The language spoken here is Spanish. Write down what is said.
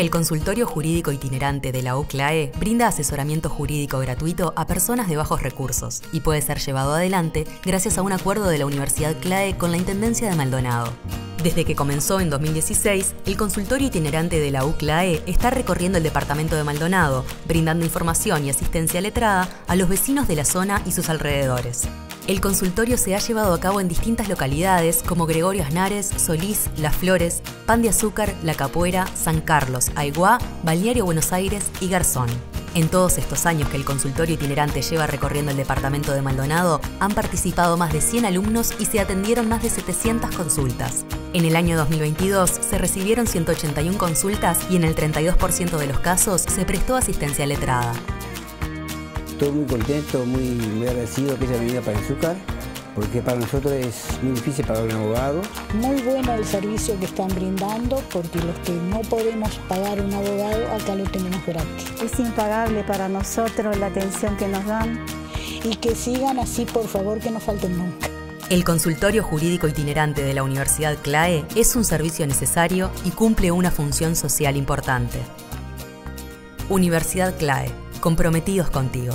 El consultorio jurídico itinerante de la UCLAE brinda asesoramiento jurídico gratuito a personas de bajos recursos y puede ser llevado adelante gracias a un acuerdo de la Universidad CLAE con la Intendencia de Maldonado. Desde que comenzó en 2016, el consultorio itinerante de la UCLAE está recorriendo el departamento de Maldonado, brindando información y asistencia letrada a los vecinos de la zona y sus alrededores. El consultorio se ha llevado a cabo en distintas localidades como Gregorio Aznares, Solís, Las Flores, Pan de Azúcar, La Capuera, San Carlos, Aiguá, Balneario Buenos Aires y Garzón. En todos estos años que el consultorio itinerante lleva recorriendo el departamento de Maldonado, han participado más de 100 alumnos y se atendieron más de 700 consultas. En el año 2022 se recibieron 181 consultas y en el 32% de los casos se prestó asistencia letrada. Estoy muy contento, muy, muy agradecido que ella venido para Azúcar, porque para nosotros es muy difícil pagar un abogado. Muy bueno el servicio que están brindando, porque los que no podemos pagar un abogado, acá lo tenemos gratis. Es impagable para nosotros la atención que nos dan. Y que sigan así, por favor, que no falten nunca. El consultorio jurídico itinerante de la Universidad CLAE es un servicio necesario y cumple una función social importante. Universidad CLAE, comprometidos contigo.